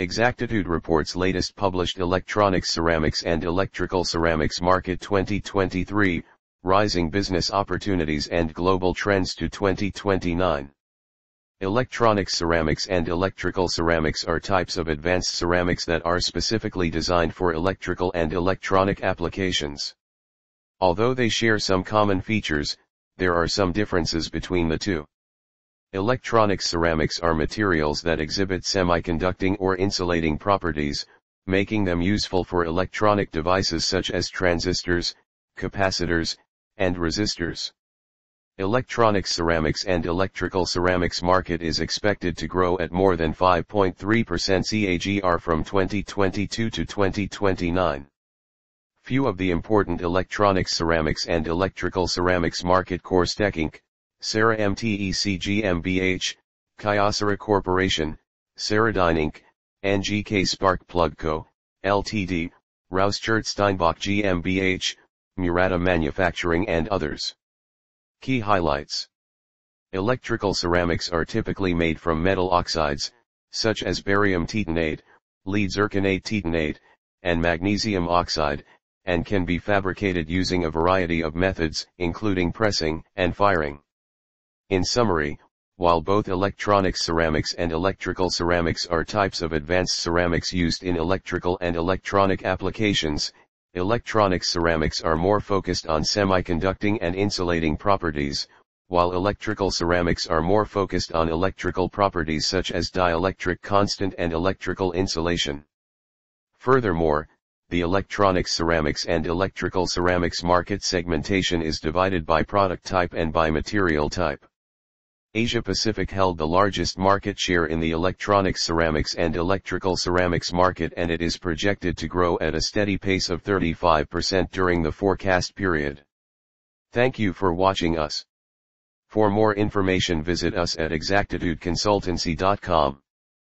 Exactitude reports latest published electronics ceramics and electrical ceramics market 2023, rising business opportunities and global trends to 2029. Electronics ceramics and electrical ceramics are types of advanced ceramics that are specifically designed for electrical and electronic applications. Although they share some common features, there are some differences between the two. Electronic ceramics are materials that exhibit semiconducting or insulating properties, making them useful for electronic devices such as transistors, capacitors, and resistors. Electronic ceramics and electrical ceramics market is expected to grow at more than 5.3% CAGR from 2022 to 2029. Few of the important electronic ceramics and electrical ceramics market CoorsTek Inc., CeramTec GmbH, Kyocera Corporation, Ceradyne Inc., NGK Spark Plug Co., Ltd., Rauschert Steinbach GmbH, Murata Manufacturing and others. Key highlights. Electrical ceramics are typically made from metal oxides, such as barium titanate, lead zirconate titanate, and magnesium oxide, and can be fabricated using a variety of methods, including pressing and firing. In summary, while both electronic ceramics and electrical ceramics are types of advanced ceramics used in electrical and electronic applications, electronic ceramics are more focused on semiconducting and insulating properties, while electrical ceramics are more focused on electrical properties such as dielectric constant and electrical insulation. Furthermore, the electronic ceramics and electrical ceramics market segmentation is divided by product type and by material type. Asia Pacific held the largest market share in the electronic ceramics and electrical ceramics market and it is projected to grow at a steady pace of 35% during the forecast period. Thank you for watching us. For more information visit us at exactitudeconsultancy.com.